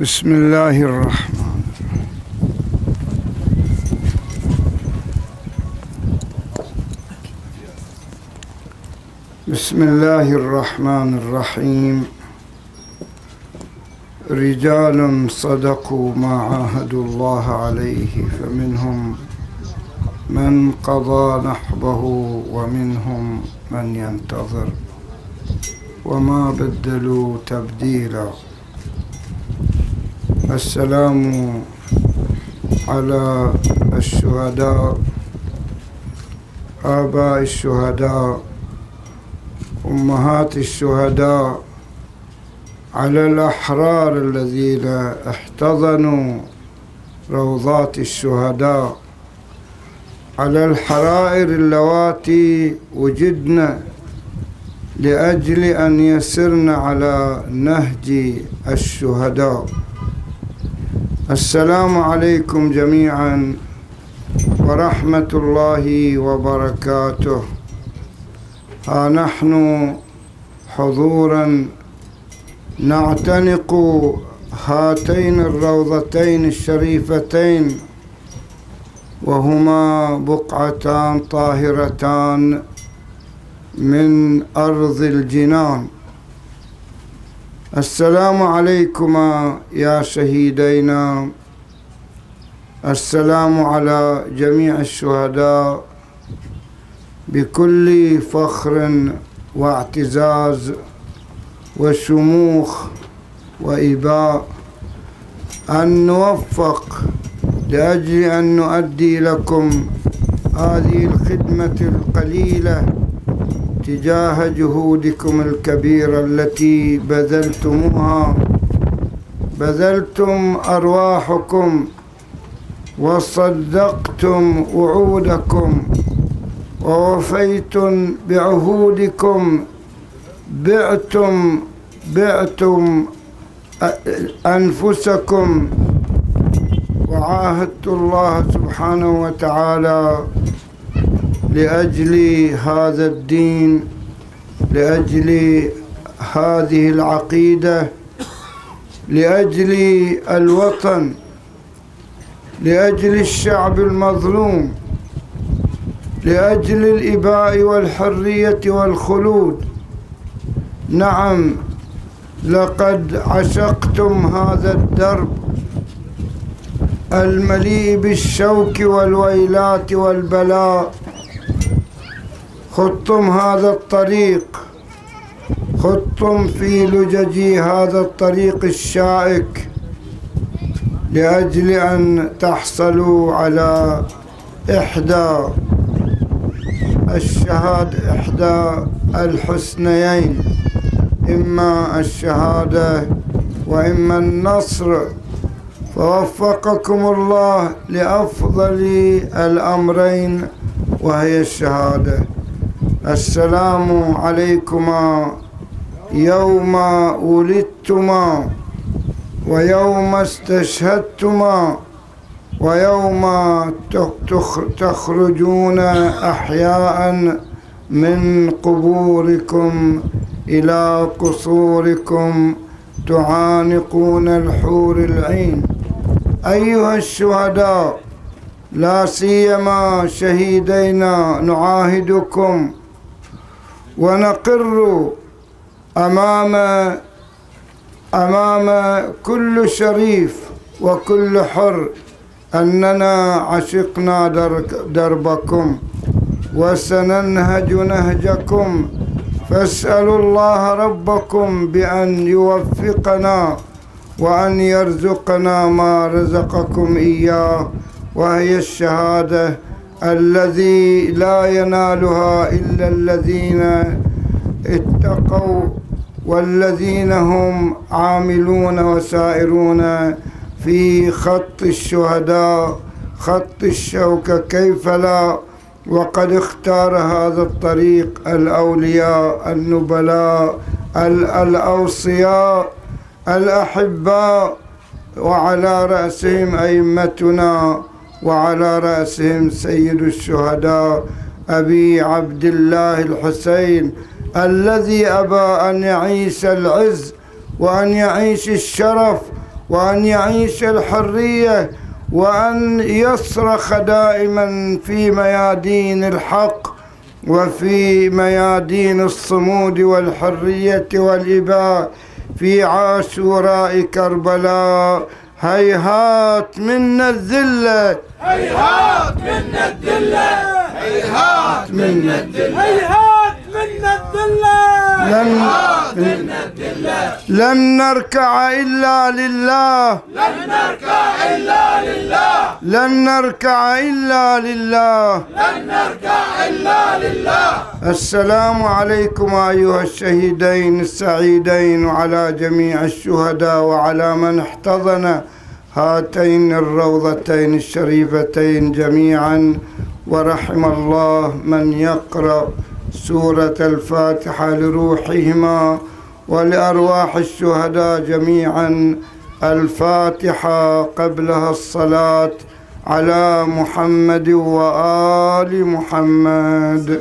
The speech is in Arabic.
بسم الله الرحمن بسم الله الرحمن الرحيم. رجال صدقوا ما عاهدوا الله عليه فمنهم من قضى نحبه ومنهم من ينتظر. وما بدلوا تبديلا. السلام على الشهداء آباء الشهداء أمهات الشهداء على الأحرار الذين احتضنوا روضات الشهداء. على الحرائر اللواتي وجدن لأجل أن يسرن على نهج الشهداء. السلام عليكم جميعا ورحمة الله وبركاته. ها نحن حضورا نعتنق هاتين الروضتين الشريفتين وهما بقعتان طاهرتان من أرض الجنان. السلام عليكما يا شهيدينا. السلام على جميع الشهداء بكل فخر واعتزاز وشموخ وإباء. أن نوفق لأجل أن نؤدي لكم هذه الخدمة القليلة تجاه جهودكم الكبيرة التي بذلتموها. بذلتم أرواحكم وصدقتم وعودكم ووفيتم بعهودكم. بعتم بعتم أنفسكم. وعاهدت الله سبحانه وتعالى لأجل هذا الدين لأجل هذه العقيدة لأجل الوطن لأجل الشعب المظلوم لأجل الإباء والحرية والخلود. نعم لقد عشقتم هذا الدرب المليء بالشوك والويلات والبلاء. خضتم هذا الطريق خضتم في لجج هذا الطريق الشائك لأجل أن تحصلوا على إحدى الشهاد إحدى الحسنيين إما الشهادة وإما النصر فوفقكم الله لأفضل الأمرين وهي الشهادة السلام عليكما يوم ولدتما ويوم استشهدتما ويوم تخرجون أحياء من قبوركم إلى قصوركم تعانقون الحور العين. أيها الشهداء لا سيما شهيدينا نعاهدكم ونقر أمام أمام كل شريف وكل حر أننا عشقنا دربكم وسننهج نهجكم. فاسألوا الله ربكم بأن يوفقنا وأن يرزقنا ما رزقكم إياه وهي الشهادة الذي لا ينالها إلا الذين اتقوا والذين هم عاملون وسائرون في خط الشهداء. خط الشوكة كيف لا؟ وقد اختار هذا الطريق الأولياء النبلاء الأوصياء الأحباء وعلى رأسهم أئمتنا. وعلى رأسهم سيد الشهداء أبي عبد الله الحسين الذي أبى أن يعيش العز وأن يعيش الشرف وأن يعيش الحرية وأن يصرخ دائما في ميادين الحق وفي ميادين الصمود والحرية والإباء في عاشوراء كربلاء هيهات منا الذلة. هيهات منا الذلة. هيهات منا الذلة. هيهات منا الذلة. لن نركع إلا لله. لن نركع إلا لله. لن نركع إلا لله. لن نركع إلا لله. السلام عليكم أيها الشهيدين السعيدين وعلى جميع الشهداء وعلى من احتضن. هاتين الروضتين الشريفتين جميعا ورحم الله من يقرأ سورة الفاتحة لروحهما ولأرواح الشهداء جميعا الفاتحة قبلها الصلاة على محمد وآل محمد.